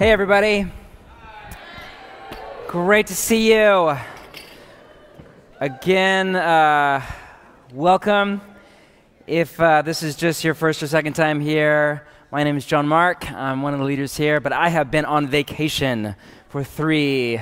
Hey, everybody. Great to see you. Again, uh, welcome. If uh, this is just your first or second time here, my name is John Mark. I'm one of the leaders here, but I have been on vacation for three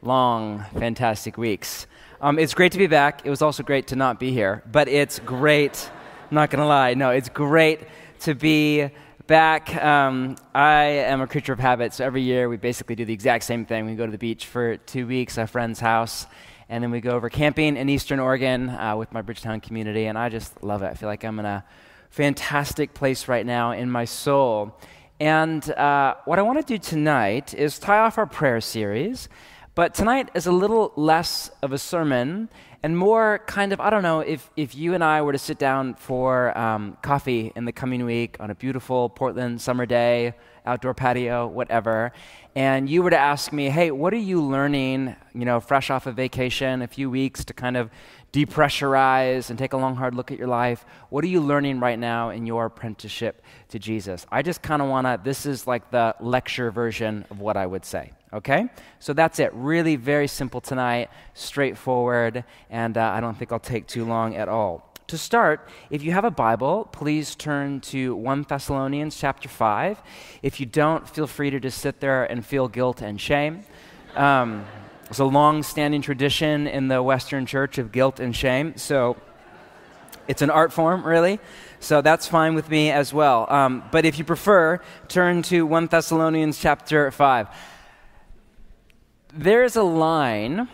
long, fantastic weeks. Um, it's great to be back. It was also great to not be here, but it's great, I'm not gonna lie, no, it's great to be back. Um, I am a creature of habit, so every year we basically do the exact same thing. We go to the beach for two weeks, a friend's house, and then we go over camping in Eastern Oregon uh, with my Bridgetown community, and I just love it. I feel like I'm in a fantastic place right now in my soul. And uh, what I want to do tonight is tie off our prayer series, but tonight is a little less of a sermon and more kind of, I don't know, if, if you and I were to sit down for um, coffee in the coming week on a beautiful Portland summer day, outdoor patio, whatever, and you were to ask me, hey, what are you learning, you know, fresh off of vacation, a few weeks to kind of depressurize and take a long, hard look at your life? What are you learning right now in your apprenticeship to Jesus? I just kind of want to, this is like the lecture version of what I would say. Okay? So that's it. Really very simple tonight, straightforward, and uh, I don't think I'll take too long at all. To start, if you have a Bible, please turn to 1 Thessalonians chapter 5. If you don't, feel free to just sit there and feel guilt and shame. Um, it's a long standing tradition in the Western church of guilt and shame. So it's an art form, really. So that's fine with me as well. Um, but if you prefer, turn to 1 Thessalonians chapter 5. There's a line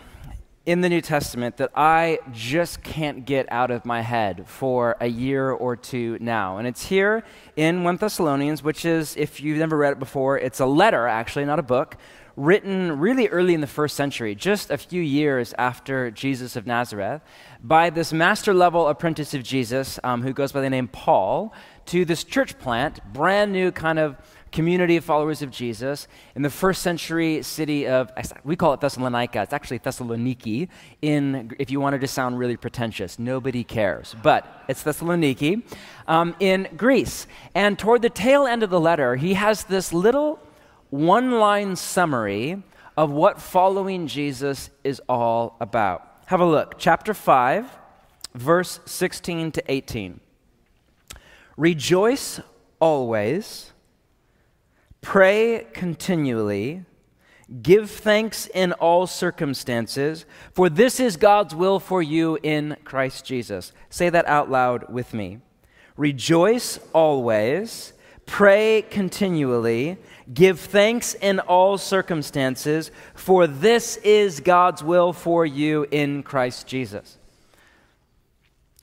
in the New Testament that I just can't get out of my head for a year or two now. And it's here in 1 Thessalonians, which is, if you've never read it before, it's a letter, actually, not a book, written really early in the first century, just a few years after Jesus of Nazareth, by this master level apprentice of Jesus um, who goes by the name Paul to this church plant, brand new kind of community of followers of Jesus in the first century city of, we call it Thessalonica. It's actually Thessaloniki, in, if you wanted to sound really pretentious. Nobody cares. But it's Thessaloniki um, in Greece. And toward the tail end of the letter, he has this little one line summary of what following Jesus is all about. Have a look. Chapter 5, verse 16 to 18. Rejoice always Pray continually. Give thanks in all circumstances, for this is God's will for you in Christ Jesus. Say that out loud with me. Rejoice always. Pray continually. Give thanks in all circumstances, for this is God's will for you in Christ Jesus.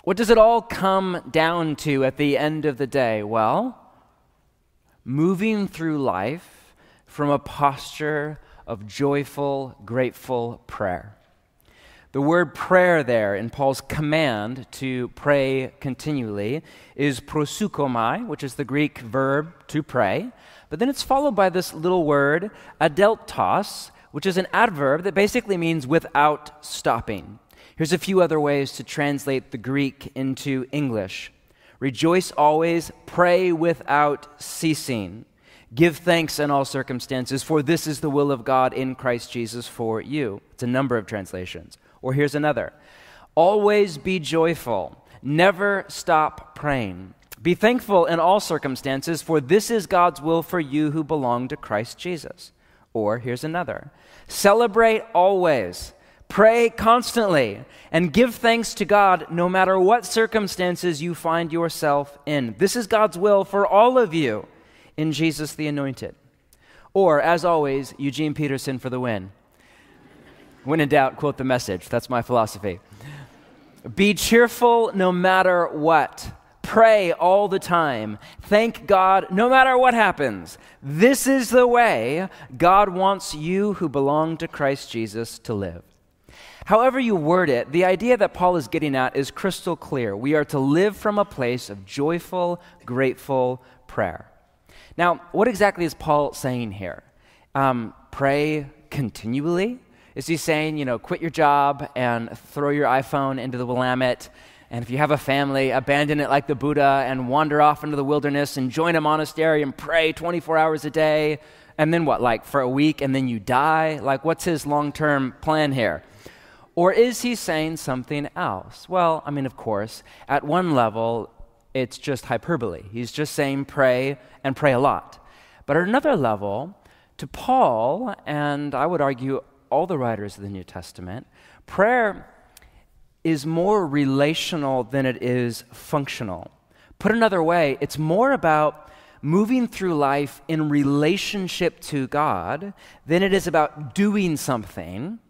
What does it all come down to at the end of the day? Well, moving through life from a posture of joyful, grateful prayer. The word prayer there in Paul's command to pray continually is proseuchomai, which is the Greek verb to pray. But then it's followed by this little word, adeltos, which is an adverb that basically means without stopping. Here's a few other ways to translate the Greek into English. Rejoice always, pray without ceasing. Give thanks in all circumstances, for this is the will of God in Christ Jesus for you. It's a number of translations. Or here's another Always be joyful, never stop praying. Be thankful in all circumstances, for this is God's will for you who belong to Christ Jesus. Or here's another Celebrate always Pray constantly and give thanks to God no matter what circumstances you find yourself in. This is God's will for all of you in Jesus the Anointed. Or, as always, Eugene Peterson for the win. When in doubt, quote the message. That's my philosophy. Be cheerful no matter what. Pray all the time. Thank God no matter what happens. This is the way God wants you who belong to Christ Jesus to live. However, you word it, the idea that Paul is getting at is crystal clear. We are to live from a place of joyful, grateful prayer. Now, what exactly is Paul saying here? Um, pray continually? Is he saying, you know, quit your job and throw your iPhone into the Willamette? And if you have a family, abandon it like the Buddha and wander off into the wilderness and join a monastery and pray 24 hours a day? and then what? Like for a week and then you die? Like, what's his long term plan here? Or is he saying something else? Well, I mean, of course, at one level, it's just hyperbole. He's just saying pray and pray a lot. But at another level, to Paul, and I would argue all the writers of the New Testament, prayer is more relational than it is functional. Put another way, it's more about moving through life in relationship to God than it is about doing something,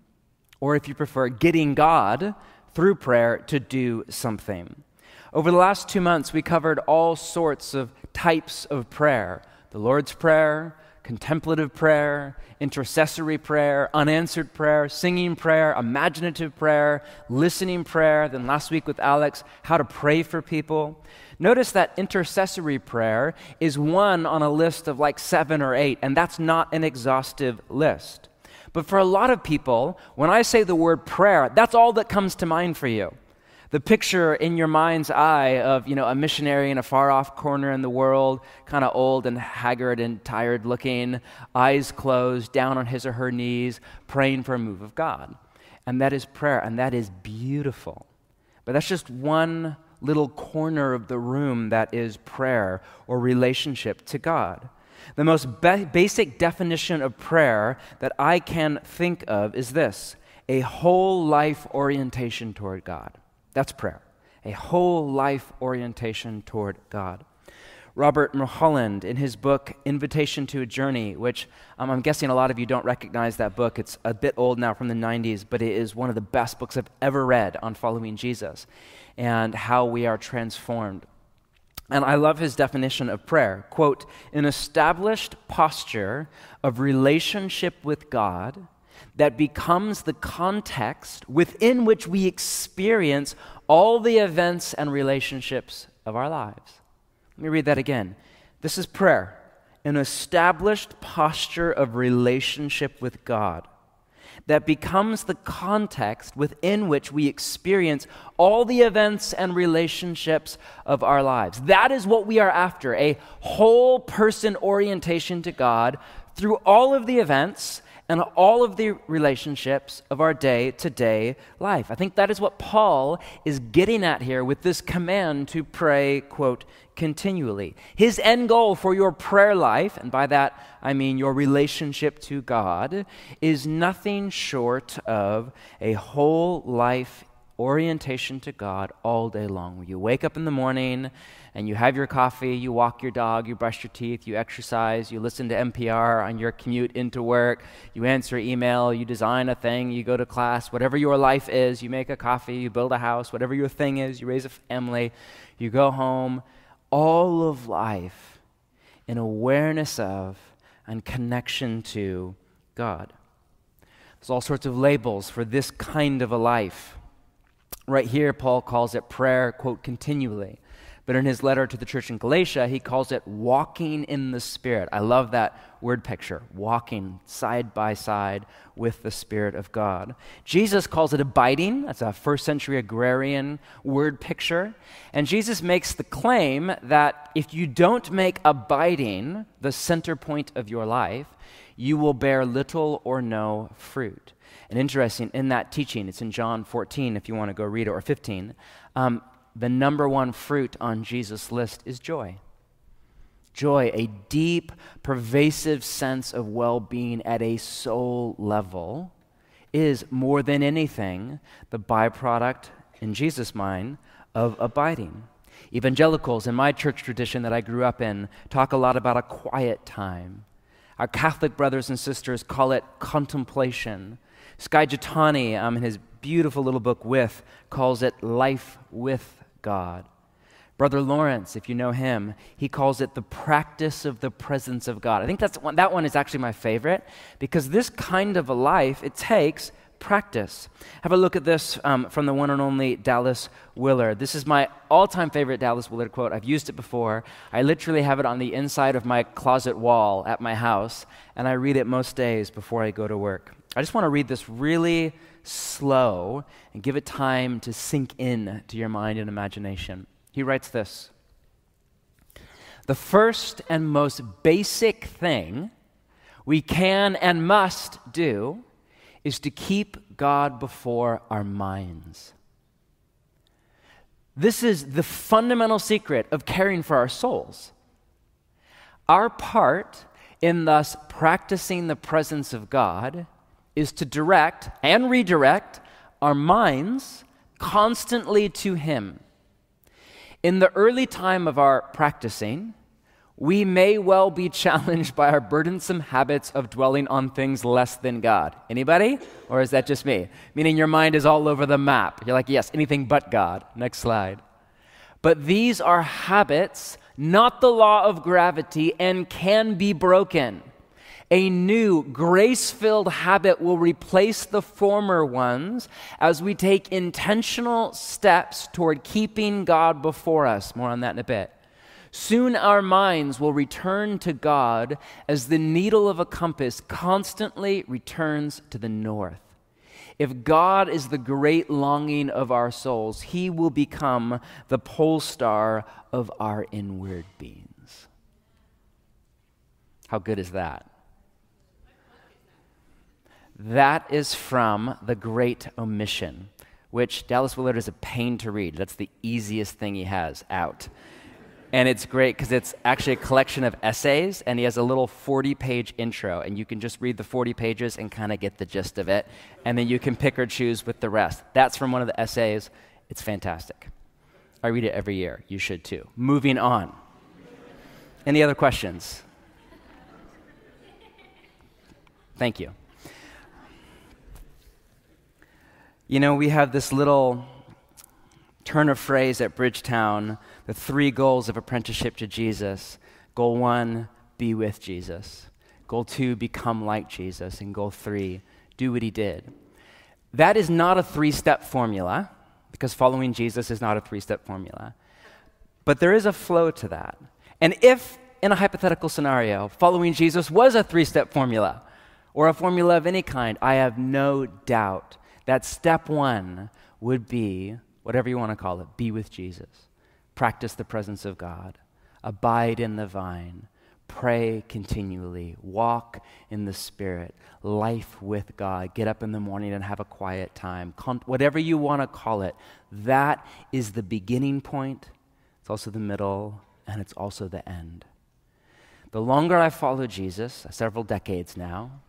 or if you prefer, getting God through prayer to do something. Over the last two months, we covered all sorts of types of prayer the Lord's Prayer, contemplative prayer, intercessory prayer, unanswered prayer, singing prayer, imaginative prayer, listening prayer. Then last week with Alex, how to pray for people. Notice that intercessory prayer is one on a list of like seven or eight, and that's not an exhaustive list. But for a lot of people, when I say the word prayer, that's all that comes to mind for you. The picture in your mind's eye of you know a missionary in a far off corner in the world kind of old and haggard and tired looking eyes closed down on his or her knees praying for a move of god. And that is prayer and that is beautiful. But that's just one little corner of the room that is prayer or relationship to god the most ba- basic definition of prayer that i can think of is this a whole life orientation toward god that's prayer, a whole life orientation toward God. Robert Mulholland, in his book Invitation to a Journey, which um, I'm guessing a lot of you don't recognize that book. It's a bit old now from the 90s, but it is one of the best books I've ever read on following Jesus and how we are transformed. And I love his definition of prayer quote, an established posture of relationship with God that becomes the context within which we experience all the events and relationships of our lives. Let me read that again. This is prayer, an established posture of relationship with God that becomes the context within which we experience all the events and relationships of our lives. That is what we are after a whole person orientation to God through all of the events and all of the relationships of our day to day life. I think that is what Paul is getting at here with this command to pray, quote, continually. His end goal for your prayer life, and by that I mean your relationship to God, is nothing short of a whole life orientation to God all day long. You wake up in the morning and you have your coffee, you walk your dog, you brush your teeth, you exercise, you listen to NPR on your commute into work, you answer email, you design a thing, you go to class, whatever your life is, you make a coffee, you build a house, whatever your thing is, you raise a family, you go home. All of life in awareness of and connection to God. There's all sorts of labels for this kind of a life. Right here, Paul calls it prayer, quote, continually. But in his letter to the church in Galatia, he calls it walking in the Spirit. I love that word picture walking side by side with the Spirit of God. Jesus calls it abiding. That's a first century agrarian word picture. And Jesus makes the claim that if you don't make abiding the center point of your life, you will bear little or no fruit. And interesting, in that teaching, it's in John 14, if you want to go read it, or 15. Um, the number one fruit on Jesus' list is joy. Joy, a deep, pervasive sense of well being at a soul level, is more than anything the byproduct, in Jesus' mind, of abiding. Evangelicals in my church tradition that I grew up in talk a lot about a quiet time. Our Catholic brothers and sisters call it contemplation. Jethani, um, in his beautiful little book, With, calls it life with God. Brother Lawrence, if you know him, he calls it the practice of the presence of God. I think that's one, that one is actually my favorite because this kind of a life, it takes practice. Have a look at this um, from the one and only Dallas Willard. This is my all time favorite Dallas Willard quote. I've used it before. I literally have it on the inside of my closet wall at my house, and I read it most days before I go to work. I just want to read this really slow and give it time to sink in to your mind and imagination. He writes this The first and most basic thing we can and must do is to keep God before our minds. This is the fundamental secret of caring for our souls. Our part in thus practicing the presence of God is to direct and redirect our minds constantly to Him. In the early time of our practicing, we may well be challenged by our burdensome habits of dwelling on things less than God. Anybody? Or is that just me? Meaning your mind is all over the map. You're like, yes, anything but God. Next slide. But these are habits, not the law of gravity, and can be broken. A new, grace filled habit will replace the former ones as we take intentional steps toward keeping God before us. More on that in a bit. Soon our minds will return to God as the needle of a compass constantly returns to the north. If God is the great longing of our souls, He will become the pole star of our inward beings. How good is that? That is from The Great Omission, which Dallas Willard is a pain to read. That's the easiest thing he has out. And it's great because it's actually a collection of essays, and he has a little 40 page intro, and you can just read the 40 pages and kind of get the gist of it, and then you can pick or choose with the rest. That's from one of the essays. It's fantastic. I read it every year. You should too. Moving on. Any other questions? Thank you. You know, we have this little turn of phrase at Bridgetown the three goals of apprenticeship to Jesus. Goal one, be with Jesus. Goal two, become like Jesus. And goal three, do what he did. That is not a three step formula, because following Jesus is not a three step formula. But there is a flow to that. And if, in a hypothetical scenario, following Jesus was a three step formula, or a formula of any kind, I have no doubt that step one would be, whatever you want to call it, be with Jesus. Practice the presence of God, abide in the vine, pray continually, walk in the Spirit, life with God, get up in the morning and have a quiet time, whatever you want to call it. That is the beginning point, it's also the middle, and it's also the end. The longer I follow Jesus, several decades now,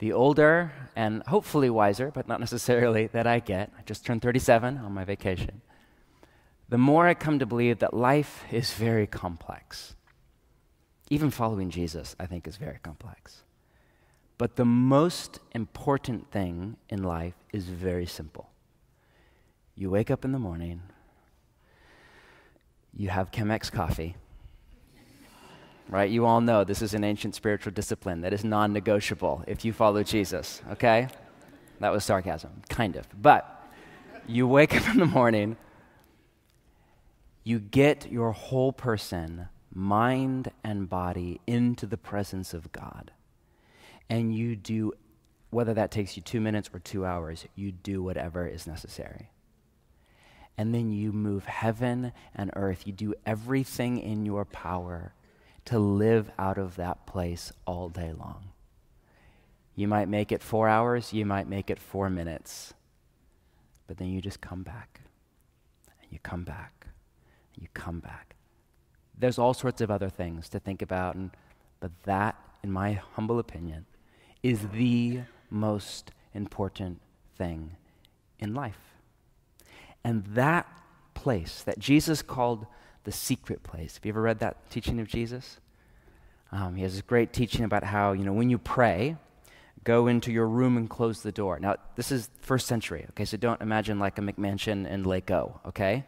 the older and hopefully wiser, but not necessarily, that I get. I just turned 37 on my vacation the more I come to believe that life is very complex. Even following Jesus, I think, is very complex. But the most important thing in life is very simple. You wake up in the morning, you have Chemex coffee, right? You all know this is an ancient spiritual discipline that is non negotiable if you follow Jesus, okay? That was sarcasm, kind of. But you wake up in the morning, you get your whole person, mind and body, into the presence of God. And you do, whether that takes you two minutes or two hours, you do whatever is necessary. And then you move heaven and earth. You do everything in your power to live out of that place all day long. You might make it four hours, you might make it four minutes, but then you just come back and you come back and you come back. There's all sorts of other things to think about, and, but that, in my humble opinion, is the most important thing in life. And that place that Jesus called the secret place. Have you ever read that teaching of Jesus? Um, he has this great teaching about how, you know, when you pray, go into your room and close the door. Now, this is first century, okay? So don't imagine like a McMansion in Lake O, okay?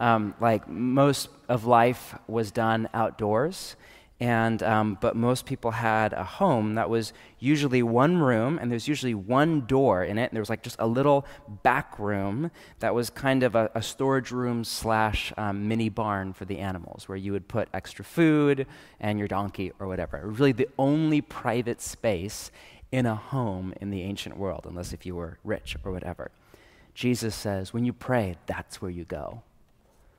um, like most of life was done outdoors. And, um, but most people had a home that was usually one room, and there's usually one door in it. And there was like just a little back room that was kind of a, a storage room slash um, mini barn for the animals, where you would put extra food and your donkey or whatever. Really, the only private space in a home in the ancient world, unless if you were rich or whatever. Jesus says, when you pray, that's where you go.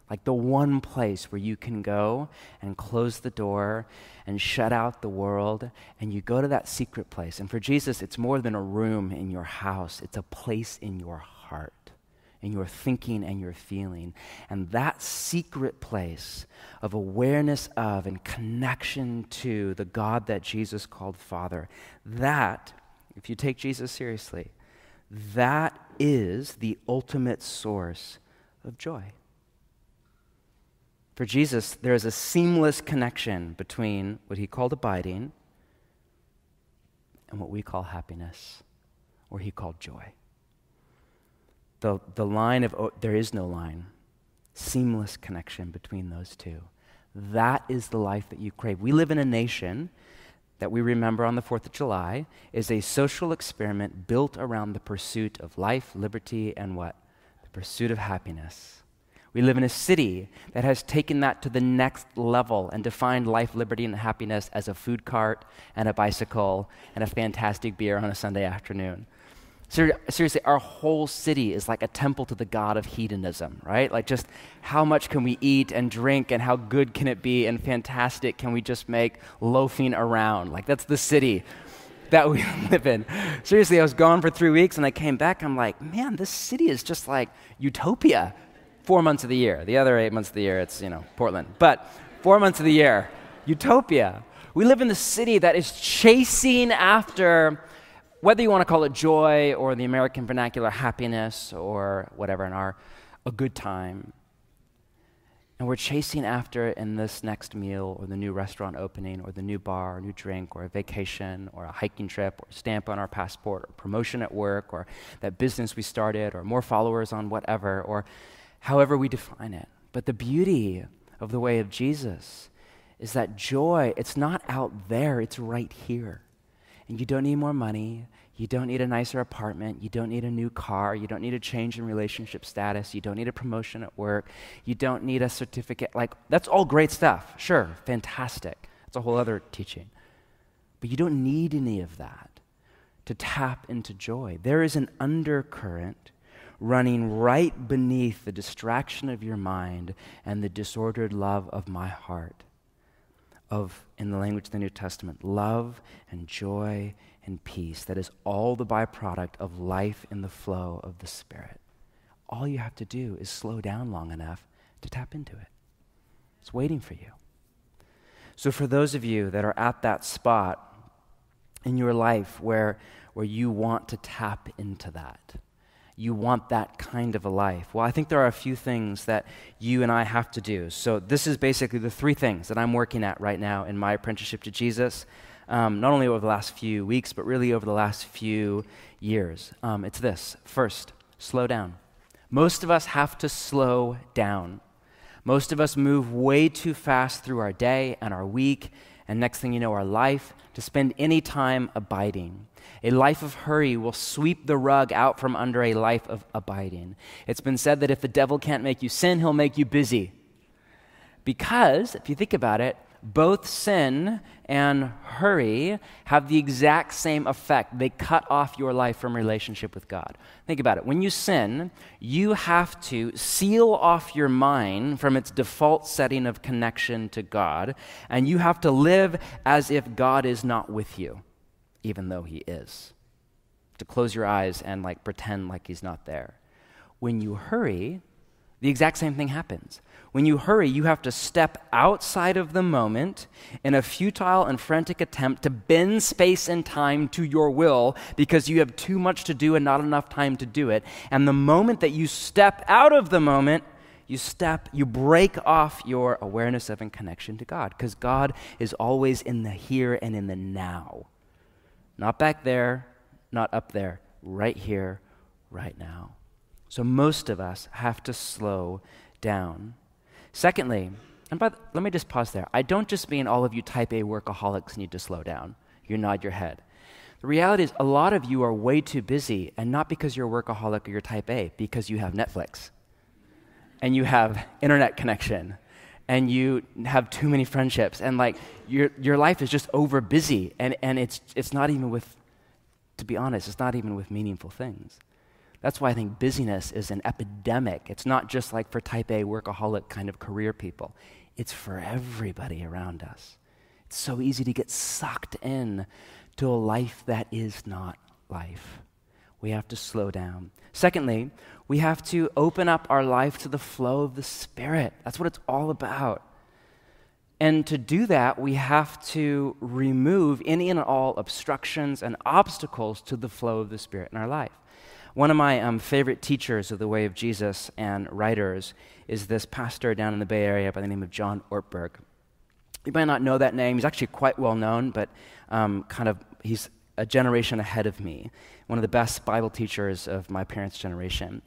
Like the one place where you can go and close the door and shut out the world, and you go to that secret place. And for Jesus, it's more than a room in your house, it's a place in your heart, in your thinking and your feeling. And that secret place of awareness of and connection to the God that Jesus called Father, that, if you take Jesus seriously, that is the ultimate source of joy. For Jesus, there is a seamless connection between what he called abiding and what we call happiness, or he called joy. The, the line of, oh, there is no line, seamless connection between those two. That is the life that you crave. We live in a nation that we remember on the 4th of July is a social experiment built around the pursuit of life, liberty, and what? The pursuit of happiness. We live in a city that has taken that to the next level and defined life, liberty, and happiness as a food cart and a bicycle and a fantastic beer on a Sunday afternoon. Ser- seriously, our whole city is like a temple to the god of hedonism, right? Like, just how much can we eat and drink, and how good can it be, and fantastic can we just make loafing around? Like, that's the city that we live in. Seriously, I was gone for three weeks, and I came back. I'm like, man, this city is just like utopia four months of the year. The other eight months of the year, it's, you know, Portland. But four months of the year, utopia. We live in the city that is chasing after, whether you want to call it joy or the American vernacular happiness or whatever in our, a good time. And we're chasing after it in this next meal or the new restaurant opening or the new bar or new drink or a vacation or a hiking trip or a stamp on our passport or promotion at work or that business we started or more followers on whatever or however we define it. But the beauty of the way of Jesus is that joy, it's not out there, it's right here. And you don't need more money. You don't need a nicer apartment. You don't need a new car. You don't need a change in relationship status. You don't need a promotion at work. You don't need a certificate. Like, that's all great stuff. Sure, fantastic. That's a whole other teaching. But you don't need any of that to tap into joy. There is an undercurrent running right beneath the distraction of your mind and the disordered love of my heart. Of, in the language of the New Testament, love and joy and peace. That is all the byproduct of life in the flow of the Spirit. All you have to do is slow down long enough to tap into it. It's waiting for you. So, for those of you that are at that spot in your life where, where you want to tap into that, you want that kind of a life? Well, I think there are a few things that you and I have to do. So, this is basically the three things that I'm working at right now in my apprenticeship to Jesus, um, not only over the last few weeks, but really over the last few years. Um, it's this first, slow down. Most of us have to slow down. Most of us move way too fast through our day and our week, and next thing you know, our life to spend any time abiding. A life of hurry will sweep the rug out from under a life of abiding. It's been said that if the devil can't make you sin, he'll make you busy. Because, if you think about it, both sin and hurry have the exact same effect. They cut off your life from relationship with God. Think about it. When you sin, you have to seal off your mind from its default setting of connection to God, and you have to live as if God is not with you even though he is. To close your eyes and like pretend like he's not there. When you hurry, the exact same thing happens. When you hurry, you have to step outside of the moment in a futile and frantic attempt to bend space and time to your will because you have too much to do and not enough time to do it. And the moment that you step out of the moment, you step, you break off your awareness of and connection to God because God is always in the here and in the now. Not back there, not up there, right here, right now. So most of us have to slow down. Secondly, and by let me just pause there. I don't just mean all of you type A workaholics need to slow down. You nod your head. The reality is, a lot of you are way too busy, and not because you're a workaholic or you're type A, because you have Netflix and you have internet connection and you have too many friendships and like your, your life is just over busy and, and it's, it's not even with to be honest it's not even with meaningful things That's why I think busyness is an epidemic. It's not just like for type A workaholic kind of career people, it's for everybody around us. It's so easy to get sucked in to a life that is not life. We have to slow down. Secondly, we have to open up our life to the flow of the Spirit. That's what it's all about. And to do that, we have to remove any and all obstructions and obstacles to the flow of the Spirit in our life. One of my um, favorite teachers of the way of Jesus and writers is this pastor down in the Bay Area by the name of John Ortberg. You might not know that name. He's actually quite well known, but um, kind of he's a generation ahead of me, one of the best Bible teachers of my parents' generation.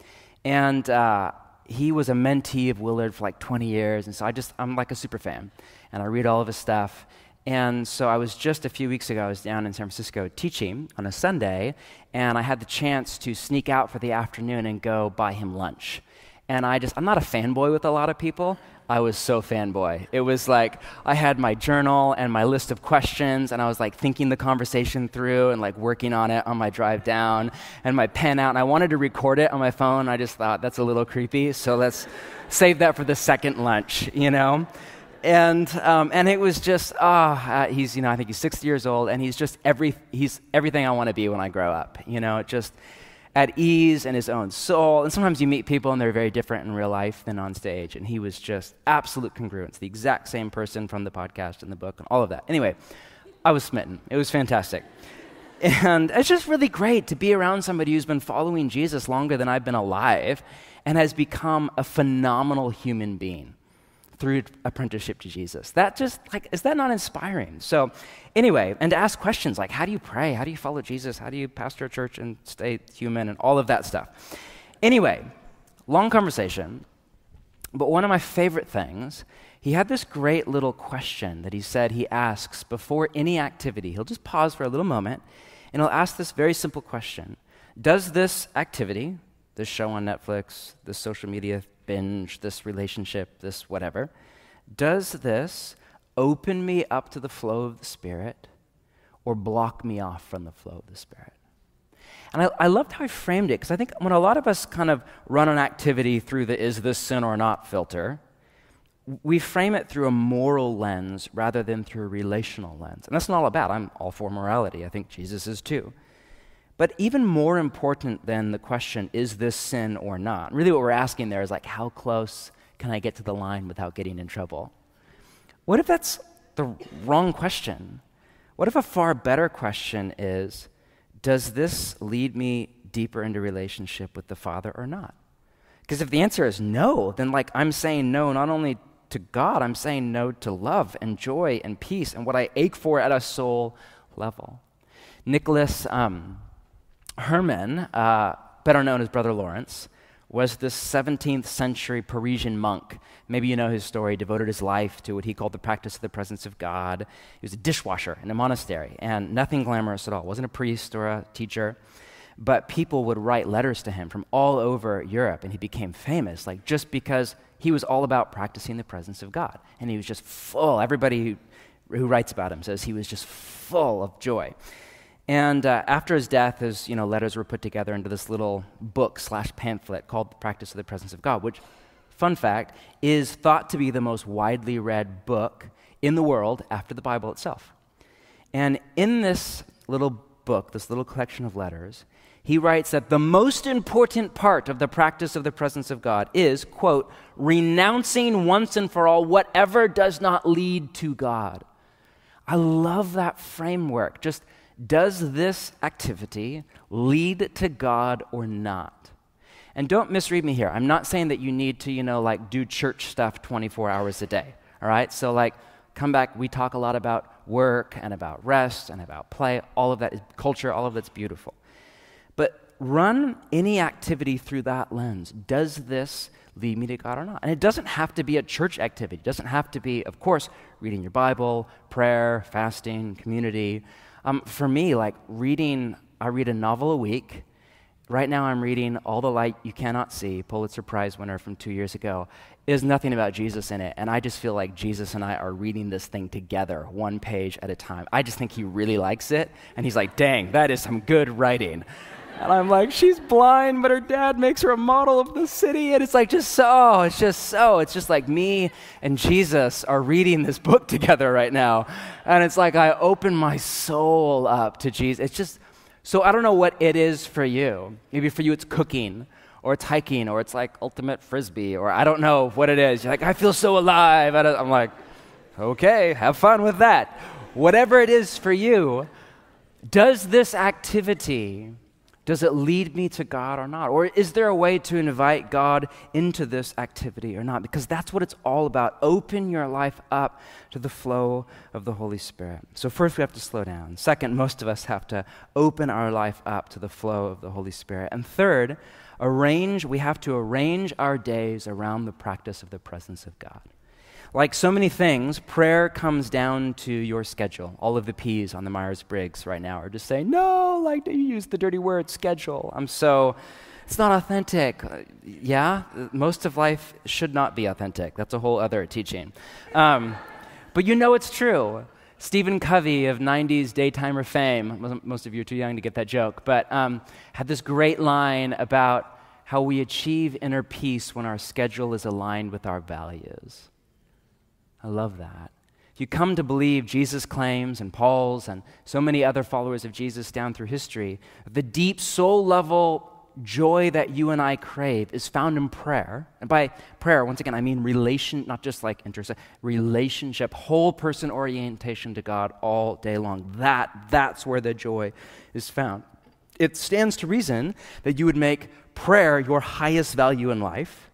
And uh, he was a mentee of Willard for like 20 years, and so I just, I'm like a super fan. And I read all of his stuff. And so I was just a few weeks ago, I was down in San Francisco teaching on a Sunday, and I had the chance to sneak out for the afternoon and go buy him lunch. And I just, I'm not a fanboy with a lot of people. I was so fanboy. It was like I had my journal and my list of questions, and I was like thinking the conversation through and like working on it on my drive down, and my pen out. And I wanted to record it on my phone. I just thought that's a little creepy, so let's save that for the second lunch, you know? And, um, and it was just, ah, uh, he's, you know, I think he's 60 years old, and he's just every, he's everything I want to be when I grow up, you know? It just, at ease in his own soul. And sometimes you meet people and they're very different in real life than on stage. And he was just absolute congruence, the exact same person from the podcast and the book and all of that. Anyway, I was smitten. It was fantastic. And it's just really great to be around somebody who's been following Jesus longer than I've been alive and has become a phenomenal human being through apprenticeship to Jesus. That just like is that not inspiring? So anyway, and to ask questions like how do you pray? How do you follow Jesus? How do you pastor a church and stay human and all of that stuff. Anyway, long conversation. But one of my favorite things, he had this great little question that he said he asks before any activity. He'll just pause for a little moment and he'll ask this very simple question Does this activity, this show on Netflix, this social media binge, this relationship, this whatever, does this open me up to the flow of the Spirit or block me off from the flow of the Spirit? And I, I loved how I framed it because I think when a lot of us kind of run an activity through the is this sin or not filter, we frame it through a moral lens rather than through a relational lens. And that's not all bad. I'm all for morality. I think Jesus is too. But even more important than the question, is this sin or not? Really, what we're asking there is like, how close can I get to the line without getting in trouble? What if that's the wrong question? What if a far better question is, does this lead me deeper into relationship with the Father or not? Because if the answer is no, then like I'm saying no not only to God, I'm saying no to love and joy and peace and what I ache for at a soul level. Nicholas um, Herman, uh, better known as Brother Lawrence, was this 17th century Parisian monk. Maybe you know his story. Devoted his life to what he called the practice of the presence of God. He was a dishwasher in a monastery and nothing glamorous at all. Wasn't a priest or a teacher. But people would write letters to him from all over Europe, and he became famous, like just because he was all about practicing the presence of God. And he was just full. Everybody who, who writes about him says he was just full of joy. And uh, after his death, his you know, letters were put together into this little book slash pamphlet called The Practice of the Presence of God, which, fun fact, is thought to be the most widely read book in the world after the Bible itself. And in this little book, this little collection of letters, he writes that the most important part of the practice of the presence of God is, quote, renouncing once and for all whatever does not lead to God. I love that framework. Just does this activity lead to God or not? And don't misread me here. I'm not saying that you need to, you know, like do church stuff 24 hours a day. All right? So, like, come back. We talk a lot about work and about rest and about play. All of that is culture, all of that's beautiful. But run any activity through that lens. Does this lead me to God or not? And it doesn't have to be a church activity. It doesn't have to be, of course, reading your Bible, prayer, fasting, community. Um, for me, like reading, I read a novel a week. Right now, I'm reading All the Light You Cannot See, Pulitzer Prize winner from two years ago. There's nothing about Jesus in it, and I just feel like Jesus and I are reading this thing together, one page at a time. I just think he really likes it, and he's like, dang, that is some good writing. And I'm like, she's blind, but her dad makes her a model of the city. And it's like, just so, it's just so. It's just like me and Jesus are reading this book together right now. And it's like I open my soul up to Jesus. It's just, so I don't know what it is for you. Maybe for you it's cooking, or it's hiking, or it's like ultimate frisbee, or I don't know what it is. You're like, I feel so alive. I'm like, okay, have fun with that. Whatever it is for you, does this activity does it lead me to God or not? Or is there a way to invite God into this activity or not? Because that's what it's all about. Open your life up to the flow of the Holy Spirit. So, first, we have to slow down. Second, most of us have to open our life up to the flow of the Holy Spirit. And third, arrange, we have to arrange our days around the practice of the presence of God. Like so many things, prayer comes down to your schedule. All of the P's on the Myers Briggs right now are just saying, no, like you use the dirty word schedule. I'm so, it's not authentic. Uh, yeah, most of life should not be authentic. That's a whole other teaching. Um, but you know it's true. Stephen Covey of 90s Daytimer fame, most of you are too young to get that joke, but um, had this great line about how we achieve inner peace when our schedule is aligned with our values. I love that. If you come to believe Jesus' claims and Paul's and so many other followers of Jesus down through history, the deep soul level joy that you and I crave is found in prayer. And by prayer, once again, I mean relation, not just like interest, relationship, whole person orientation to God all day long. That, that's where the joy is found. It stands to reason that you would make prayer your highest value in life,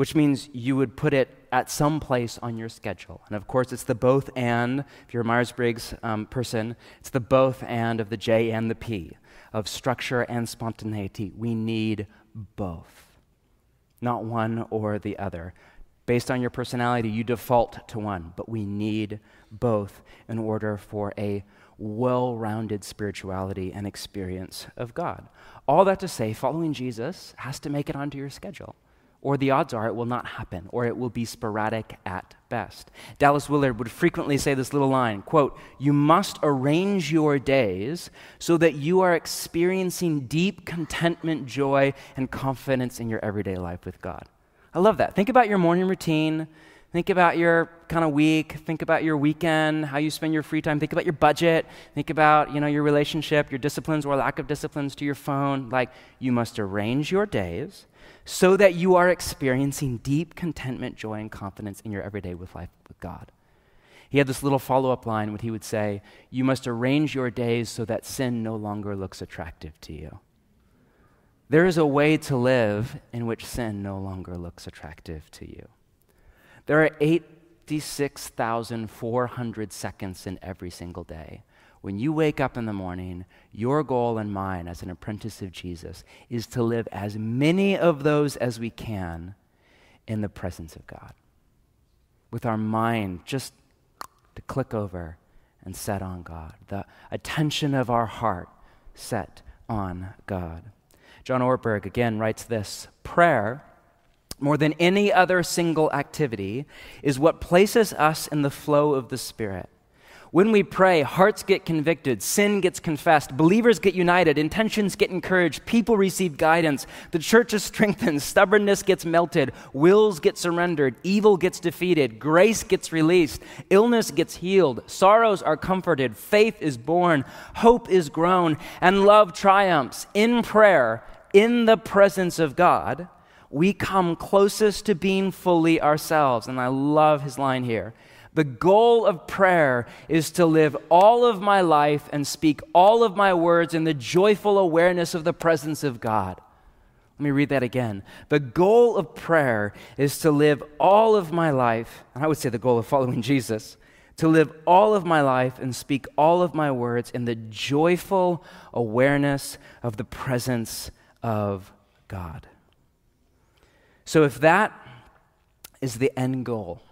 which means you would put it at some place on your schedule. And of course, it's the both and, if you're a Myers Briggs um, person, it's the both and of the J and the P, of structure and spontaneity. We need both, not one or the other. Based on your personality, you default to one, but we need both in order for a well rounded spirituality and experience of God. All that to say, following Jesus has to make it onto your schedule or the odds are it will not happen, or it will be sporadic at best. Dallas Willard would frequently say this little line quote, You must arrange your days so that you are experiencing deep contentment, joy, and confidence in your everyday life with God. I love that. Think about your morning routine. Think about your kind of week. Think about your weekend, how you spend your free time. Think about your budget. Think about, you know, your relationship, your disciplines or lack of disciplines to your phone. Like, you must arrange your days so that you are experiencing deep contentment, joy, and confidence in your everyday with life with God. He had this little follow up line when he would say, You must arrange your days so that sin no longer looks attractive to you. There is a way to live in which sin no longer looks attractive to you. There are 86,400 seconds in every single day. When you wake up in the morning, your goal and mine as an apprentice of Jesus is to live as many of those as we can in the presence of God. With our mind just to click over and set on God, the attention of our heart set on God. John Ortberg again writes this prayer more than any other single activity, is what places us in the flow of the Spirit. When we pray, hearts get convicted, sin gets confessed, believers get united, intentions get encouraged, people receive guidance, the church is strengthened, stubbornness gets melted, wills get surrendered, evil gets defeated, grace gets released, illness gets healed, sorrows are comforted, faith is born, hope is grown, and love triumphs. In prayer, in the presence of God, we come closest to being fully ourselves. And I love his line here. The goal of prayer is to live all of my life and speak all of my words in the joyful awareness of the presence of God. Let me read that again. The goal of prayer is to live all of my life, and I would say the goal of following Jesus, to live all of my life and speak all of my words in the joyful awareness of the presence of God. So if that is the end goal,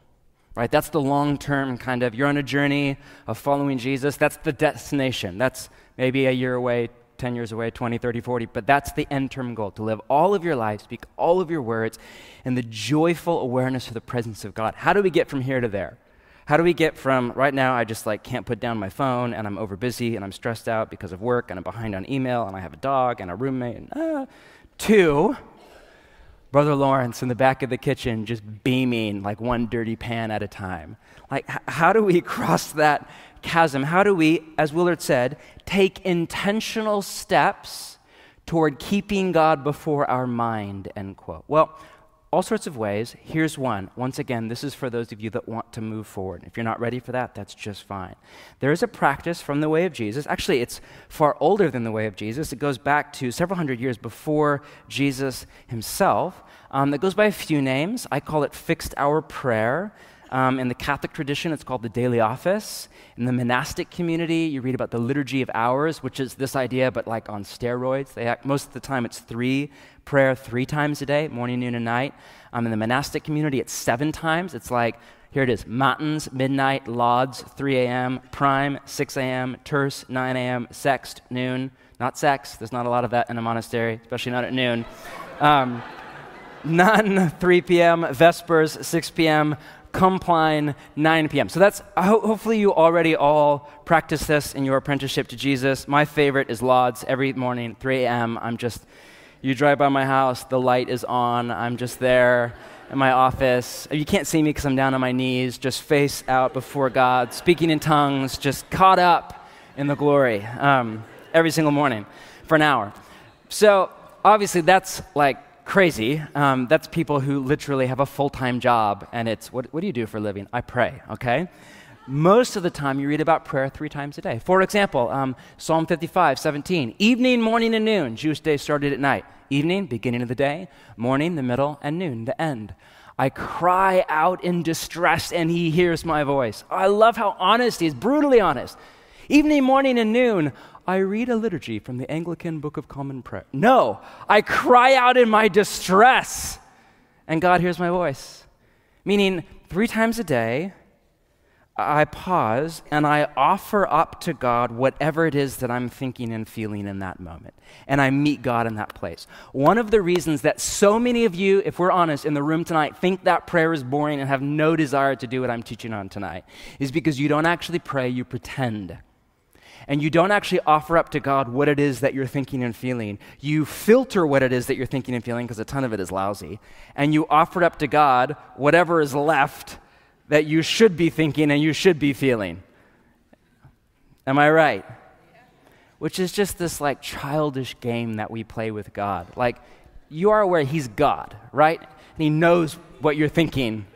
right? That's the long term kind of, you're on a journey of following Jesus. That's the destination. That's maybe a year away, 10 years away, 20, 30, 40, but that's the end term goal to live all of your life, speak all of your words in the joyful awareness of the presence of God. How do we get from here to there? How do we get from right now, I just like can't put down my phone and I'm over busy and I'm stressed out because of work and I'm behind on email and I have a dog and a roommate, and, uh, to Brother Lawrence in the back of the kitchen just beaming like one dirty pan at a time? Like, how do we cross that chasm? How do we, as Willard said, take intentional steps toward keeping God before our mind, end quote? Well, all sorts of ways. Here's one. Once again, this is for those of you that want to move forward. If you're not ready for that, that's just fine. There is a practice from the way of Jesus. Actually, it's far older than the way of Jesus. It goes back to several hundred years before Jesus himself. Um, that goes by a few names. I call it fixed hour prayer. Um, in the Catholic tradition, it's called the daily office. In the monastic community, you read about the liturgy of hours, which is this idea, but like on steroids. They act, most of the time, it's three prayer three times a day, morning, noon, and night. Um, in the monastic community, it's seven times. It's like here it is Matins, midnight, lauds, 3 a.m., prime, 6 a.m., terce, 9 a.m., sext, noon. Not sex, there's not a lot of that in a monastery, especially not at noon. Um, none, 3 p.m., vespers, 6 p.m., Compline, 9 p.m. So that's ho- hopefully you already all practice this in your apprenticeship to Jesus. My favorite is Lauds every morning, 3 a.m. I'm just, you drive by my house, the light is on, I'm just there in my office. You can't see me because I'm down on my knees, just face out before God, speaking in tongues, just caught up in the glory um, every single morning for an hour. So obviously that's like crazy. Um, that's people who literally have a full time job, and it's what, what do you do for a living? I pray, okay? Most of the time, you read about prayer three times a day. For example, um, Psalm 55, 17. Evening, morning, and noon. Jewish day started at night. Evening, beginning of the day. Morning, the middle, and noon, the end. I cry out in distress, and he hears my voice. I love how honest he is, brutally honest. Evening, morning, and noon, I read a liturgy from the Anglican Book of Common Prayer. No, I cry out in my distress, and God hears my voice. Meaning, three times a day, I pause and I offer up to God whatever it is that I'm thinking and feeling in that moment. And I meet God in that place. One of the reasons that so many of you, if we're honest, in the room tonight think that prayer is boring and have no desire to do what I'm teaching on tonight is because you don't actually pray, you pretend and you don't actually offer up to God what it is that you're thinking and feeling. You filter what it is that you're thinking and feeling because a ton of it is lousy, and you offer up to God whatever is left that you should be thinking and you should be feeling. Am I right? Which is just this like childish game that we play with God. Like, you are aware He's God, right? And He knows what you're thinking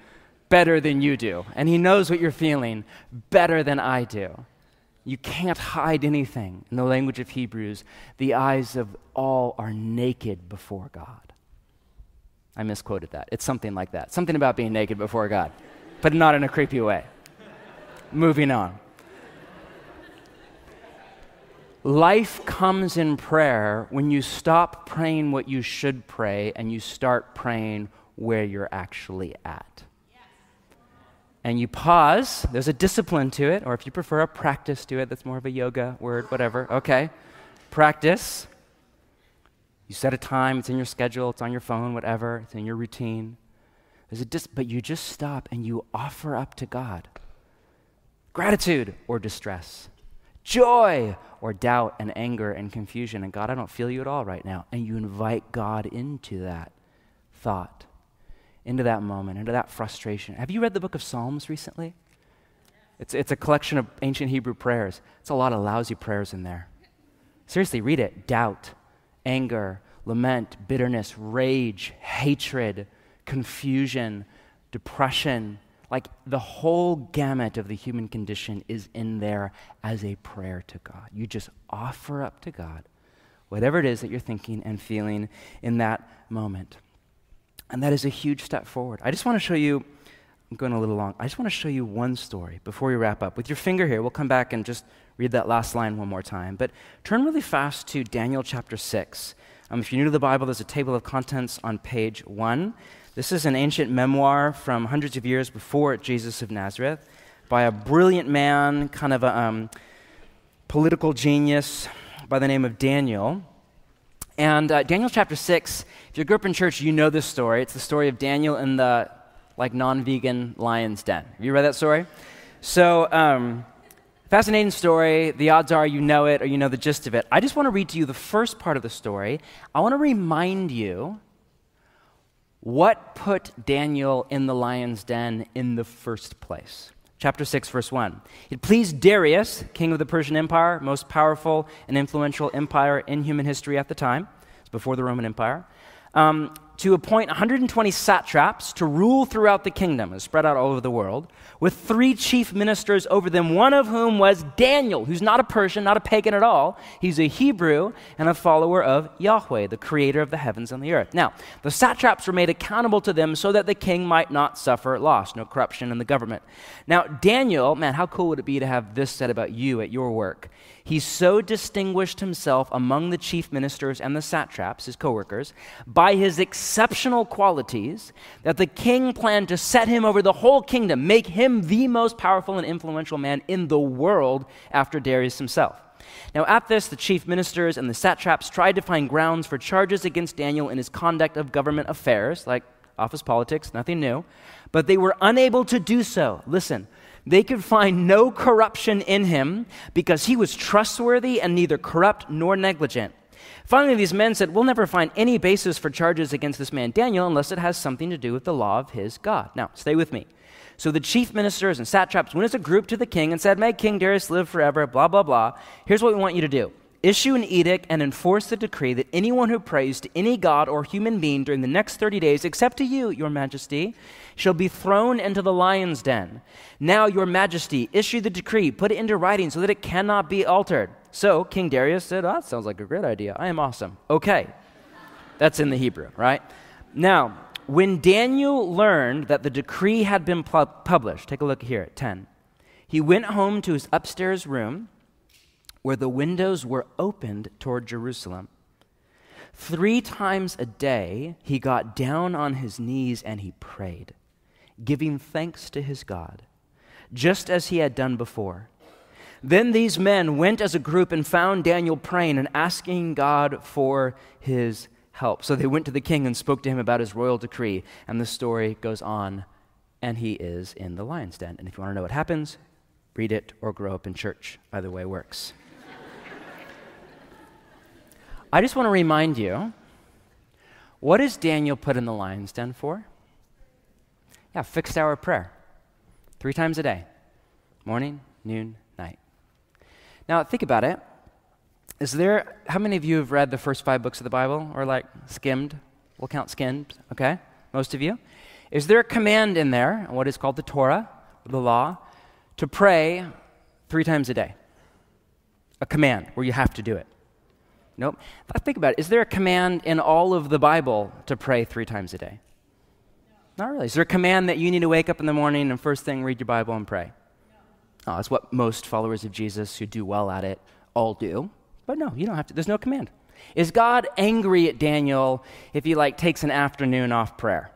better than you do, and He knows what you're feeling better than I do. You can't hide anything. In the language of Hebrews, the eyes of all are naked before God. I misquoted that. It's something like that. Something about being naked before God, but not in a creepy way. Moving on. Life comes in prayer when you stop praying what you should pray and you start praying where you're actually at and you pause. There's a discipline to it, or if you prefer a practice to it, that's more of a yoga word, whatever. Okay. Practice. You set a time, it's in your schedule, it's on your phone, whatever, it's in your routine. There's a dis- but you just stop and you offer up to God gratitude or distress, joy or doubt and anger and confusion. And God, I don't feel you at all right now. And you invite God into that thought into that moment, into that frustration. Have you read the book of Psalms recently? It's, it's a collection of ancient Hebrew prayers. It's a lot of lousy prayers in there. Seriously, read it. Doubt, anger, lament, bitterness, rage, hatred, confusion, depression. Like the whole gamut of the human condition is in there as a prayer to God. You just offer up to God whatever it is that you're thinking and feeling in that moment. And that is a huge step forward. I just want to show you, I'm going a little long. I just want to show you one story before we wrap up. With your finger here, we'll come back and just read that last line one more time. But turn really fast to Daniel chapter 6. Um, if you're new to the Bible, there's a table of contents on page 1. This is an ancient memoir from hundreds of years before Jesus of Nazareth by a brilliant man, kind of a um, political genius by the name of Daniel. And uh, Daniel chapter 6, if you grew up in church, you know this story. It's the story of Daniel in the like non vegan lion's den. Have you read that story? So, um, fascinating story. The odds are you know it or you know the gist of it. I just want to read to you the first part of the story. I want to remind you what put Daniel in the lion's den in the first place. Chapter 6, verse 1. It pleased Darius, king of the Persian Empire, most powerful and influential empire in human history at the time. It's before the Roman Empire. Um, to appoint 120 satraps to rule throughout the kingdom and spread out all over the world, with three chief ministers over them, one of whom was Daniel, who's not a Persian, not a pagan at all. He's a Hebrew and a follower of Yahweh, the creator of the heavens and the earth. Now, the satraps were made accountable to them so that the king might not suffer loss, no corruption in the government. Now, Daniel, man, how cool would it be to have this said about you at your work? He so distinguished himself among the chief ministers and the satraps, his coworkers, by his exceptional qualities that the king planned to set him over the whole kingdom, make him the most powerful and influential man in the world after Darius himself. Now, at this, the chief ministers and the satraps tried to find grounds for charges against Daniel in his conduct of government affairs, like office politics, nothing new, but they were unable to do so. Listen, they could find no corruption in him because he was trustworthy and neither corrupt nor negligent. Finally, these men said, We'll never find any basis for charges against this man Daniel unless it has something to do with the law of his God. Now, stay with me. So the chief ministers and satraps went as a group to the king and said, May King Darius live forever, blah, blah, blah. Here's what we want you to do issue an edict and enforce the decree that anyone who prays to any god or human being during the next 30 days, except to you, your majesty, shall be thrown into the lion's den. Now, your majesty, issue the decree, put it into writing so that it cannot be altered. So King Darius said, oh, That sounds like a great idea. I am awesome. Okay. That's in the Hebrew, right? Now, when Daniel learned that the decree had been pu- published, take a look here at 10. He went home to his upstairs room where the windows were opened toward Jerusalem. Three times a day, he got down on his knees and he prayed, giving thanks to his God, just as he had done before. Then these men went as a group and found Daniel praying and asking God for his help. So they went to the king and spoke to him about his royal decree. And the story goes on, and he is in the lion's den. And if you want to know what happens, read it or grow up in church. Either way works. I just want to remind you what is Daniel put in the lion's den for? Yeah, fixed hour prayer. Three times a day morning, noon, night. Now, think about it. Is there, how many of you have read the first five books of the Bible or like skimmed? We'll count skimmed, okay? Most of you. Is there a command in there, what is called the Torah, the law, to pray three times a day? A command where you have to do it. Nope. Think about it. Is there a command in all of the Bible to pray three times a day? Not really. Is there a command that you need to wake up in the morning and first thing read your Bible and pray? No. Oh, that's what most followers of Jesus who do well at it all do. But no, you don't have to. There's no command. Is God angry at Daniel if he like takes an afternoon off prayer?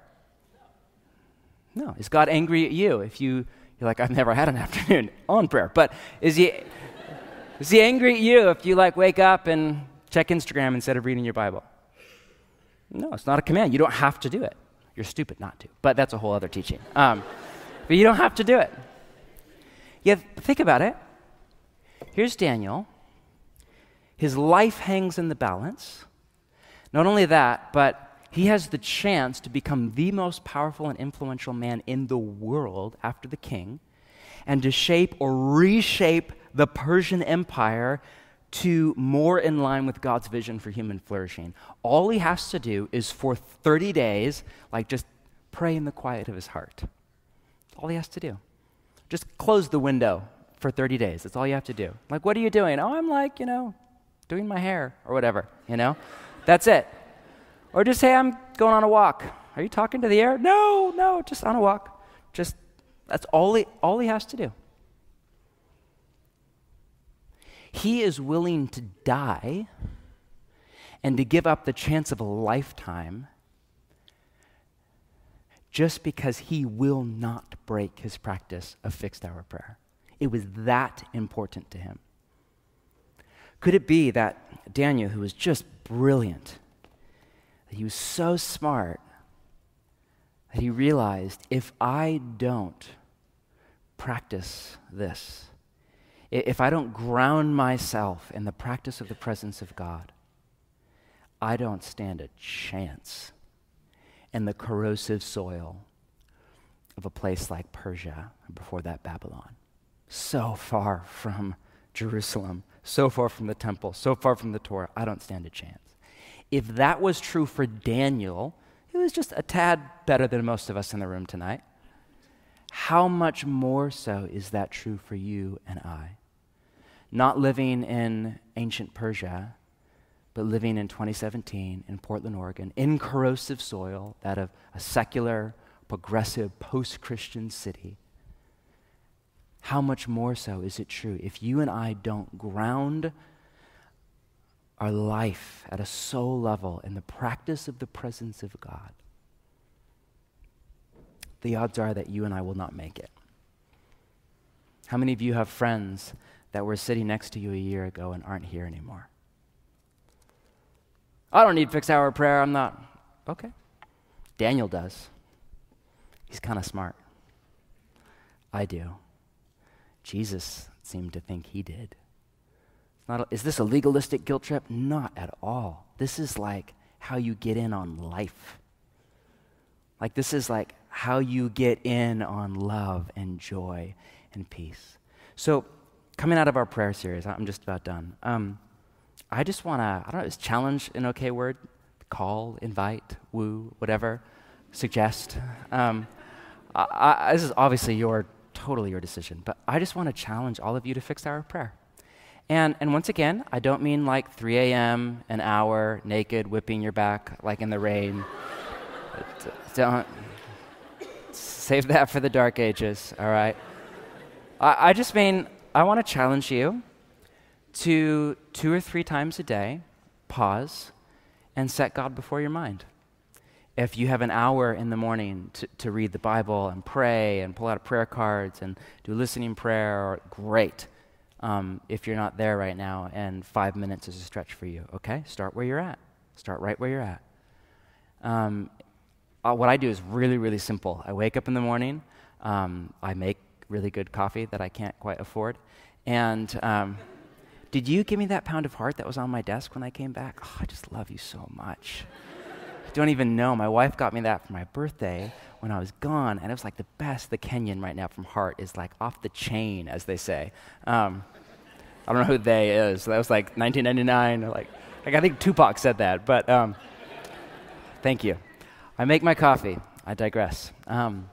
No. Is God angry at you if you you're like I've never had an afternoon on prayer? But is he is he angry at you if you like wake up and check Instagram instead of reading your Bible. No, it's not a command. You don't have to do it. You're stupid not to. But that's a whole other teaching. Um, but you don't have to do it. Yeah, think about it. Here's Daniel. His life hangs in the balance. Not only that, but he has the chance to become the most powerful and influential man in the world after the king and to shape or reshape the Persian Empire to more in line with God's vision for human flourishing. All he has to do is for 30 days, like just pray in the quiet of his heart. all he has to do. Just close the window for 30 days. That's all you have to do. Like, what are you doing? Oh, I'm like, you know, doing my hair or whatever, you know? That's it. Or just say, I'm going on a walk. Are you talking to the air? No, no, just on a walk. Just, that's all he, all he has to do. He is willing to die and to give up the chance of a lifetime just because he will not break his practice of fixed hour prayer. It was that important to him. Could it be that Daniel, who was just brilliant, that he was so smart, that he realized if I don't practice this, if I don't ground myself in the practice of the presence of God, I don't stand a chance in the corrosive soil of a place like Persia, before that, Babylon. So far from Jerusalem, so far from the temple, so far from the Torah, I don't stand a chance. If that was true for Daniel, it was just a tad better than most of us in the room tonight. How much more so is that true for you and I? Not living in ancient Persia, but living in 2017 in Portland, Oregon, in corrosive soil, that of a secular, progressive, post Christian city. How much more so is it true if you and I don't ground our life at a soul level in the practice of the presence of God? The odds are that you and I will not make it. How many of you have friends that were sitting next to you a year ago and aren't here anymore? I don't need fixed hour prayer. I'm not. Okay. Daniel does. He's kind of smart. I do. Jesus seemed to think he did. A, is this a legalistic guilt trip? Not at all. This is like how you get in on life. Like, this is like how you get in on love and joy and peace. So, coming out of our prayer series, I'm just about done. Um, I just want to, I don't know, is challenge an okay word? Call, invite, woo, whatever, suggest. Um, I, I, this is obviously your, totally your decision, but I just want to challenge all of you to fixed hour prayer. And, and once again, I don't mean like 3 a.m., an hour, naked, whipping your back like in the rain. don't save that for the dark ages, all right? I, I just mean, I want to challenge you to two or three times a day pause and set God before your mind. If you have an hour in the morning to, to read the Bible and pray and pull out prayer cards and do listening prayer, great. Um, if you're not there right now and five minutes is a stretch for you, okay? Start where you're at. Start right where you're at. Um, uh, what I do is really, really simple. I wake up in the morning, um, I make really good coffee that I can't quite afford, and um, did you give me that pound of heart that was on my desk when I came back? Oh, I just love you so much. I don't even know. My wife got me that for my birthday when I was gone, and it was like the best. The Kenyan right now from Heart is like off the chain, as they say. Um, I don't know who they is. That was like 1999. Like, like I think Tupac said that. But um, thank you. I make my coffee. I digress. Um,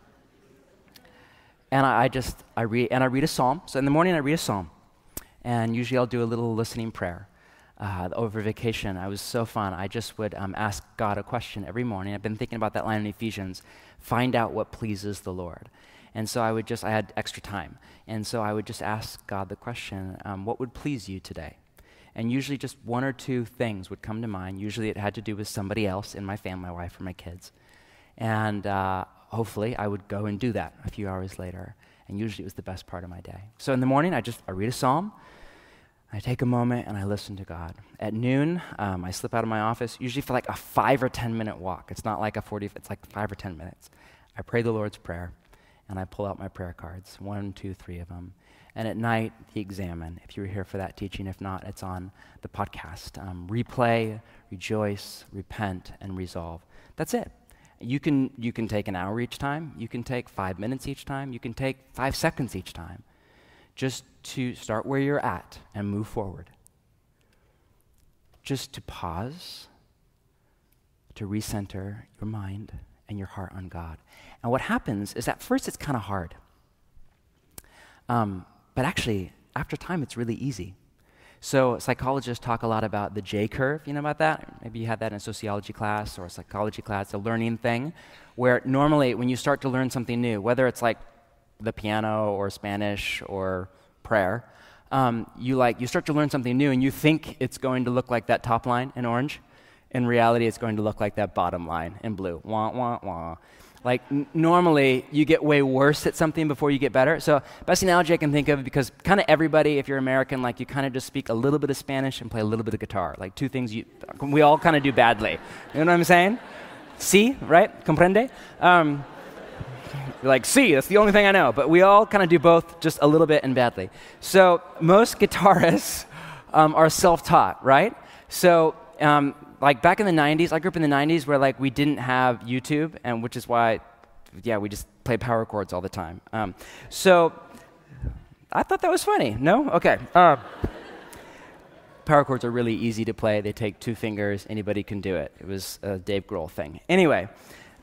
and I, I just I read and I read a psalm. So in the morning I read a psalm and usually I'll do a little listening prayer. Uh, over vacation, I was so fun. I just would um, ask God a question every morning. I've been thinking about that line in Ephesians find out what pleases the Lord. And so I would just, I had extra time. And so I would just ask God the question, um, what would please you today? And usually just one or two things would come to mind. Usually it had to do with somebody else in my family, my wife or my kids. And uh, hopefully I would go and do that a few hours later. And usually it was the best part of my day. So in the morning, I just, I read a psalm. I take a moment and I listen to God. At noon, um, I slip out of my office, usually for like a five or 10 minute walk. It's not like a 40, it's like five or 10 minutes. I pray the Lord's Prayer and I pull out my prayer cards one, two, three of them. And at night, the examen. If you were here for that teaching, if not, it's on the podcast. Um, replay, rejoice, repent, and resolve. That's it. You can, you can take an hour each time. You can take five minutes each time. You can take five seconds each time just to start where you're at and move forward. Just to pause, to recenter your mind and your heart on God. And what happens is at first it's kind of hard. Um, but actually, after time, it's really easy. So, psychologists talk a lot about the J curve. You know about that? Maybe you had that in a sociology class or a psychology class, a learning thing, where normally when you start to learn something new, whether it's like the piano or Spanish or prayer, um, you like you start to learn something new and you think it's going to look like that top line in orange. In reality, it's going to look like that bottom line in blue. Wah wah wah. Like normally, you get way worse at something before you get better. So best analogy I can think of because kind of everybody, if you're American, like you kind of just speak a little bit of Spanish and play a little bit of guitar. Like two things you we all kind of do badly. You know what I'm saying? See, right? Comprende? Um, like, C, that's the only thing I know. But we all kind of do both just a little bit and badly. So most guitarists um, are self taught, right? So, um, like back in the 90s, I grew up in the 90s where like we didn't have YouTube, and which is why, yeah, we just played power chords all the time. Um, so I thought that was funny. No? Okay. Uh, power chords are really easy to play. They take two fingers. Anybody can do it. It was a Dave Grohl thing. Anyway,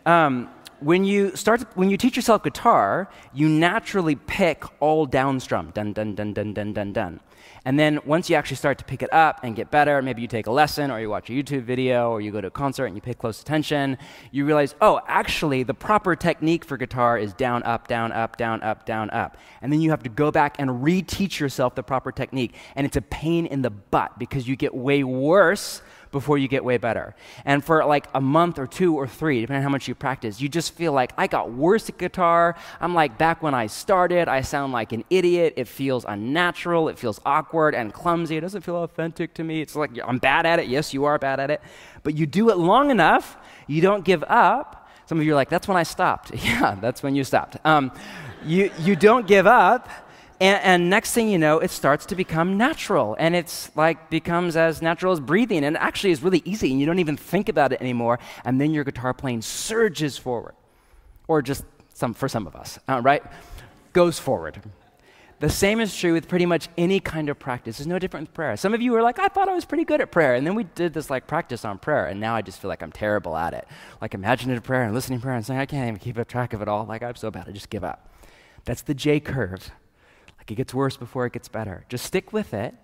um, when you start, to, when you teach yourself guitar, you naturally pick all down strum, dun dun dun dun dun dun dun. And then once you actually start to pick it up and get better, maybe you take a lesson or you watch a YouTube video or you go to a concert and you pay close attention, you realize, oh, actually, the proper technique for guitar is down, up, down, up, down, up, down, up. And then you have to go back and reteach yourself the proper technique. And it's a pain in the butt because you get way worse before you get way better. And for like a month or two or three, depending on how much you practice, you just feel like I got worse at guitar. I'm like back when I started, I sound like an idiot. It feels unnatural. It feels awkward and clumsy. It doesn't feel authentic to me. It's like I'm bad at it. Yes, you are bad at it. But you do it long enough, you don't give up. Some of you are like, that's when I stopped. yeah, that's when you stopped. Um, you, you don't give up and, and, next thing you know, it starts to become natural. And it's like becomes as natural as breathing. And actually is really easy. And you don't even think about it anymore. And then your guitar playing surges forward. Or just some, for some of us, uh, right? Goes forward. The same is true with pretty much any kind of practice. It's no different with prayer. Some of you were like, I thought I was pretty good at prayer. And then we did this like practice on prayer. And now I just feel like I'm terrible at it. Like imaginative prayer and listening prayer and saying, I can't even keep a track of it all. Like I'm so bad, I just give up. That's the J curve it gets worse before it gets better. Just stick with it.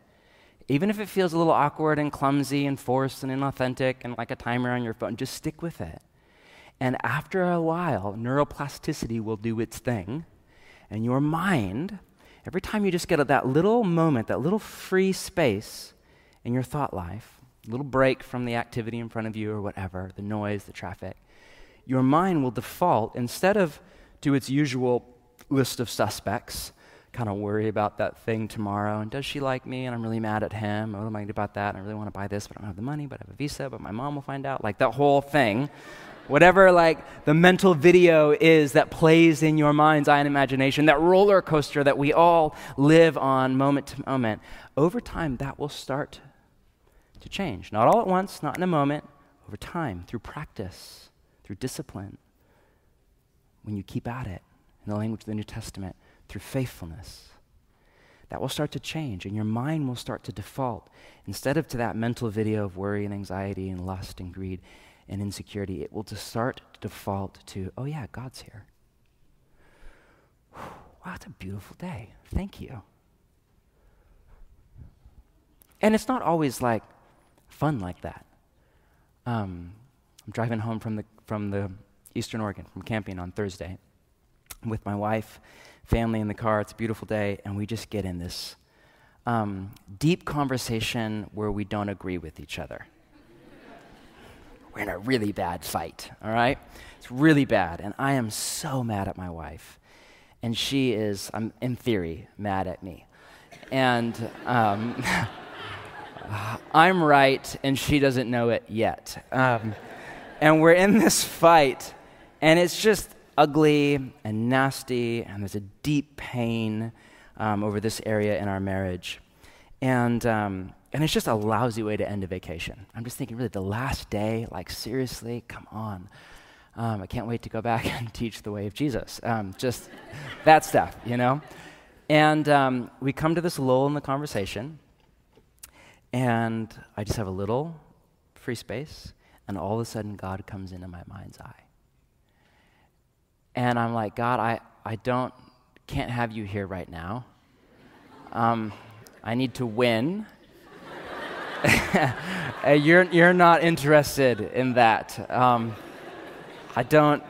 Even if it feels a little awkward and clumsy and forced and inauthentic and like a timer on your phone, just stick with it. And after a while, neuroplasticity will do its thing. And your mind, every time you just get that little moment, that little free space in your thought life, a little break from the activity in front of you or whatever, the noise, the traffic, your mind will default instead of to its usual list of suspects kind of worry about that thing tomorrow. And does she like me? And I'm really mad at him. What am I going to do about that? And I really want to buy this, but I don't have the money, but I have a visa, but my mom will find out. Like that whole thing. Whatever, like, the mental video is that plays in your mind's eye and imagination, that roller coaster that we all live on moment to moment, over time, that will start to change. Not all at once, not in a moment, over time, through practice, through discipline. When you keep at it, in the language of the New Testament, through faithfulness. That will start to change, and your mind will start to default. Instead of to that mental video of worry and anxiety and lust and greed and insecurity, it will just start to default to, oh, yeah, God's here. Wow, it's a beautiful day. Thank you. And it's not always like fun like that. Um, I'm driving home from the, from the Eastern Oregon, from camping on Thursday with my wife, family in the car. It's a beautiful day, and we just get in this um, deep conversation where we don't agree with each other. We're in a really bad fight, all right? It's really bad, and I am so mad at my wife. And she is, I'm in theory, mad at me. And um, I'm right, and she doesn't know it yet. Um, and we're in this fight, and it's just ugly and nasty, and there's a deep pain um, over this area in our marriage. And, um, and it's just a lousy way to end a vacation. I'm just thinking, really, the last day, like, seriously, come on. Um, I can't wait to go back and teach the way of Jesus. Um, just that stuff, you know? And um, we come to this lull in the conversation, and I just have a little free space, and all of a sudden, God comes into my mind's eye. And I'm like, God, I, I don't, can't have you here right now. Um, I need to win. you're, you're not interested in that. Um, I don't,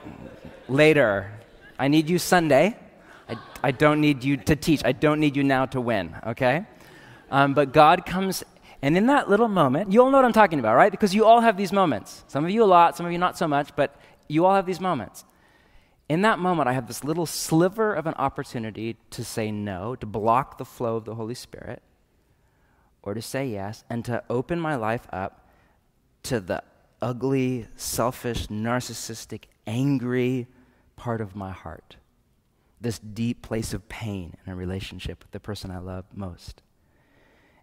later. I need you Sunday. I, I don't need you to teach. I don't need you now to win, okay? Um, but God comes, and in that little moment, you all know what I'm talking about, right? Because you all have these moments. Some of you a lot, some of you not so much, but you all have these moments in that moment, I have this little sliver of an opportunity to say no, to block the flow of the Holy Spirit, or to say yes, and to open my life up to the ugly, selfish, narcissistic, angry part of my heart, this deep place of pain in a relationship with the person I love most,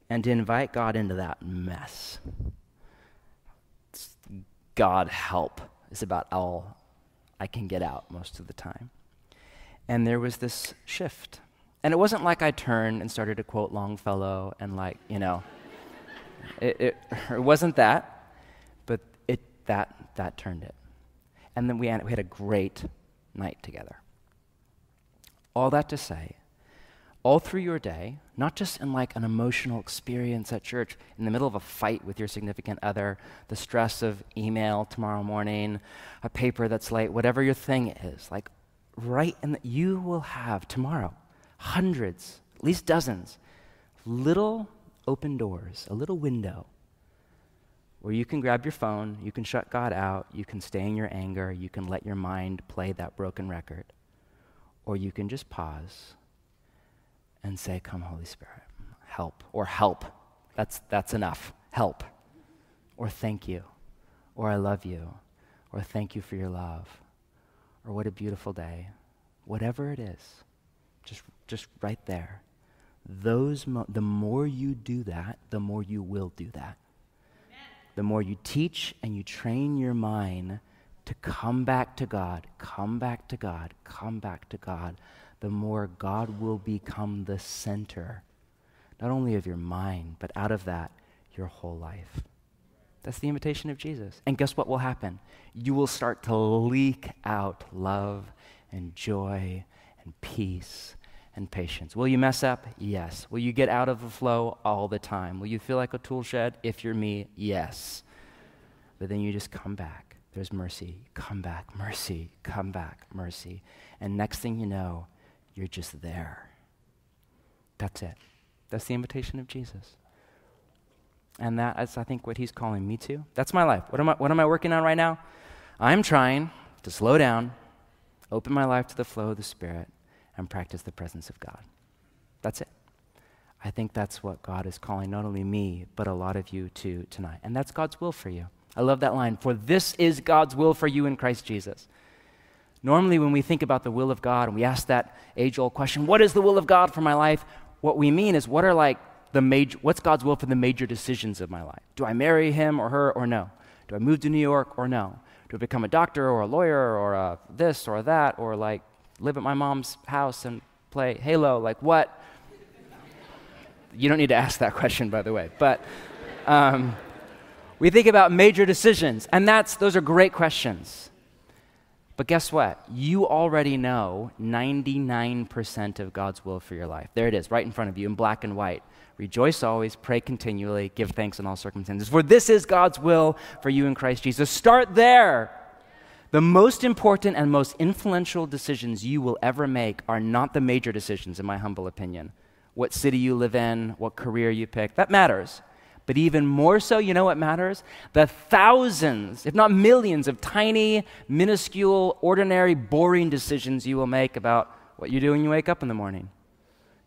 and to invite God into that mess. God help is about all I can get out most of the time. And there was this shift. And it wasn't like I turned and started to quote Longfellow and, like, you know, it, it, it, wasn't that, but it, that, that turned it. And then we had, we had a great night together. All that to say, all through your day, not just in like an emotional experience at church, in the middle of a fight with your significant other, the stress of email tomorrow morning, a paper that's late, whatever your thing is, like right in the, you will have tomorrow hundreds, at least dozens, little open doors, a little window where you can grab your phone, you can shut God out, you can stay in your anger, you can let your mind play that broken record, or you can just pause and say, Come, Holy Spirit, help, or help. That's, that's enough. Help. Or thank you, or I love you, or thank you for your love, or what a beautiful day. Whatever it is, just, just right there. Those mo- the more you do that, the more you will do that. Amen. The more you teach and you train your mind to come back to God, come back to God, come back to God, the more God will become the center, not only of your mind, but out of that, your whole life. That's the invitation of Jesus. And guess what will happen? You will start to leak out love and joy and peace and patience. Will you mess up? Yes. Will you get out of the flow all the time? Will you feel like a tool shed? If you're me, yes. But then you just come back. There's mercy. Come back. Mercy. Come back. Mercy. And next thing you know, you're just there. That's it. That's the invitation of Jesus. And that's, I think, what he's calling me to. That's my life. What am I, what am I working on right now? I'm trying to slow down, open my life to the flow of the Spirit, and practice the presence of God. That's it. I think that's what God is calling not only me, but a lot of you to tonight. And that's God's will for you. I love that line. For this is God's will for you in Christ Jesus. Normally, when we think about the will of God and we ask that age old question, what is the will of God for my life? What we mean is, what are like the major, what's God's will for the major decisions of my life? Do I marry him or her or no? Do I move to New York or no? Do I become a doctor or a lawyer or a this or that or like live at my mom's house and play Halo? Like what? You don't need to ask that question, by the way. But um, we think about major decisions, and that's, those are great questions. But guess what? You already know 99% of God's will for your life. There it is, right in front of you in black and white. Rejoice always, pray continually, give thanks in all circumstances. For this is God's will for you in Christ Jesus. Start there. The most important and most influential decisions you will ever make are not the major decisions, in my humble opinion. What city you live in, what career you pick, that matters. But even more so, you know what matters? The thousands, if not millions, of tiny, minuscule, ordinary, boring decisions you will make about what you do when you wake up in the morning.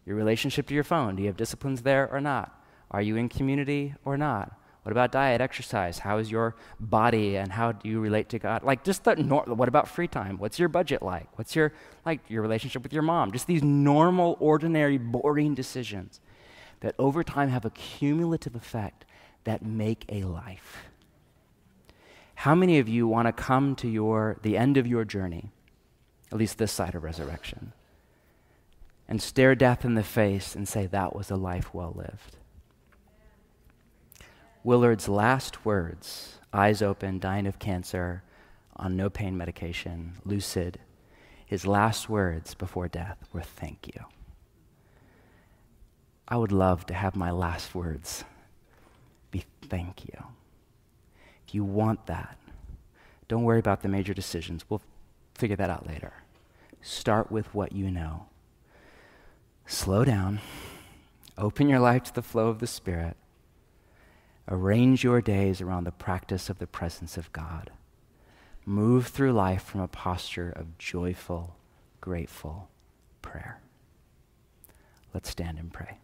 Your relationship to your phone. Do you have disciplines there or not? Are you in community or not? What about diet, exercise? How is your body and how do you relate to God? Like just the nor- what about free time? What's your budget like? What's your like your relationship with your mom? Just these normal, ordinary, boring decisions that over time have a cumulative effect that make a life. How many of you want to come to your, the end of your journey, at least this side of resurrection, and stare death in the face and say, That was a life well lived? Willard's last words, eyes open, dying of cancer, on no pain medication, lucid, his last words before death were, Thank you. I would love to have my last words be thank you. If you want that, don't worry about the major decisions. We'll figure that out later. Start with what you know. Slow down. Open your life to the flow of the Spirit. Arrange your days around the practice of the presence of God. Move through life from a posture of joyful, grateful prayer. Let's stand and pray.